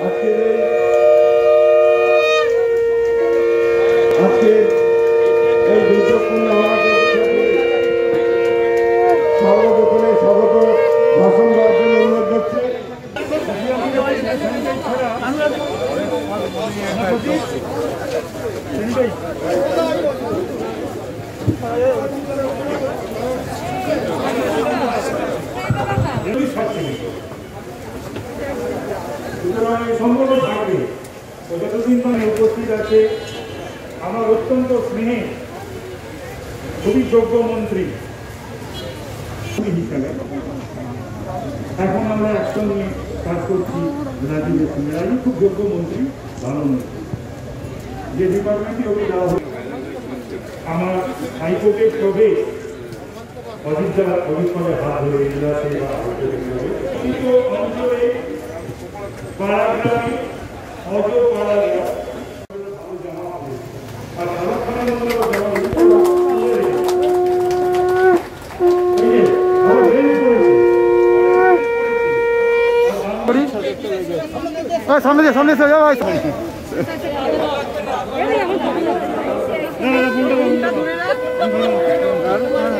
আজকের এই আজকের এই দুর্যোগপূর্ণ হওয়াকে সর্বপ্রথমে স্বাগত ভাষণ দেওয়ার জন্য অনুরোধ করছে সুতরাং এই সম্পূর্ণ থাকবে। ও যতদিন মানে উপস্থিত আছে, আমার অত্যন্ত স্নেহে খুবই যোগ্য মন্ত্রী এখন আমরা একসঙ্গে কাজ করছি রাজীবের সঙ্গে। রাজীব খুব যোগ্য মন্ত্রী, ভালো মন্ত্রী। যে ডিপার্টমেন্টই ওকে দেওয়া হবে আমার হাইকোর্টের প্রবেশ অযোধ্যা অভিজ্ঞতায় হাত ধরে ইন্দ্রাসে বা হাইকোর্টের প্রবেশ অঞ্চলে बारागना भी और जो बारागना सामने से सामने से जाओ भाई सामने से नहीं नहीं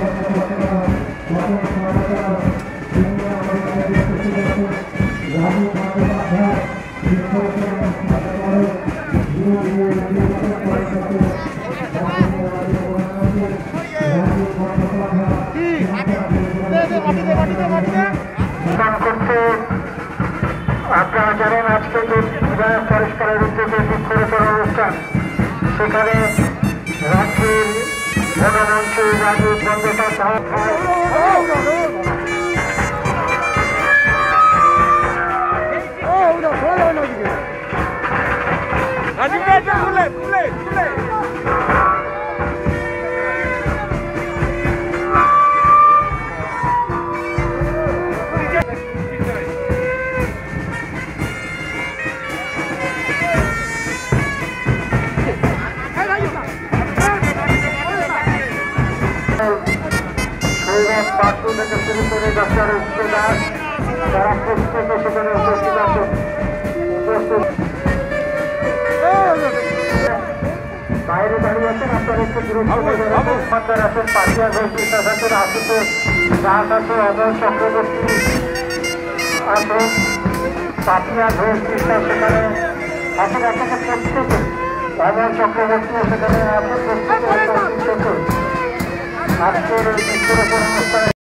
বিধায়ক পরিষ্কারের উদ্যোগে বৃক্ষরোপণ অনুষ্ঠান সেখানে রাজ্যের বনমন্ত্রী রাজীব বন্দ্যোপাধ্যায় সৌরভ থেকে শুরু করে ডক্টর দাস তারা প্রত্যেকে সেখানে উপস্থিত আছেন বাইরে দাঁড়িয়ে আছেন আপনারা একটু দূরত্ব আছেন পাঠিয়া ঘোষ বিশ্বাস আছেন অজয় চক্রবর্তী আছেন পাঠিয়া ঘোষ সেখানে আছেন আপনাকে প্রত্যেকে সেখানে আছেন আজকের